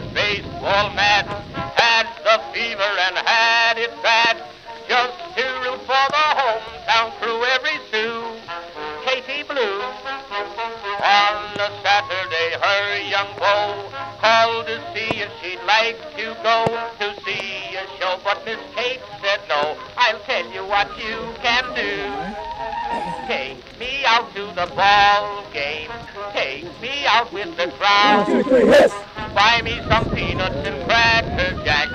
was baseball mad, had the fever and had it bad. Just to root for the hometown crew every Sue, Katie blew. On a Saturday, her young beau called to see if she'd like to go to see a show, but Miss Kate said no. I'll tell you what you can do. Take me out to the ball game. Take me out with the crowd. One, two, three, hits. Buy me some peanuts and cracker jack.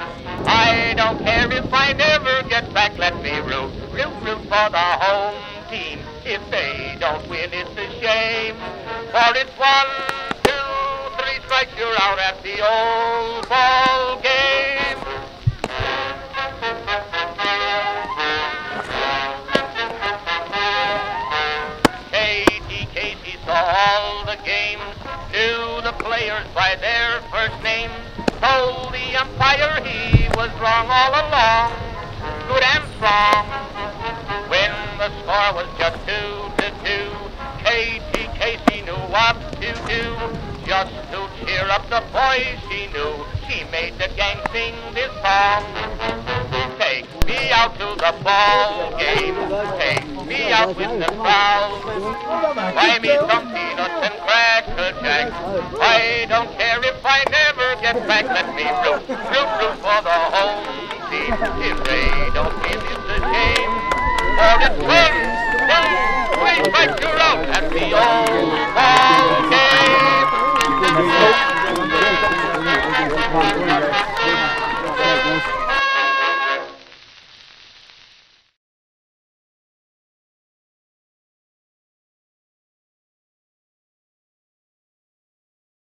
I don't care if I never get back. Let me root, root, root for the home team. If they don't win, it's a shame. For it's one, two, three strikes, you're out at the old ball game. All the games, knew the players by their first names, told the umpire he was wrong all along, good and strong. When the score was just two to two, Katie Casey knew what to do. Just to cheer up the boys she knew, she made the gang sing this song. Take me out to the ball game. Take me out with the crowd. Buy me some peanuts and cracker jack. I don't care if I never get back. Let me root, root, root for the home team. If they don't win, it's a shame. For it's one, two, three strikes, you're out at the old ball game.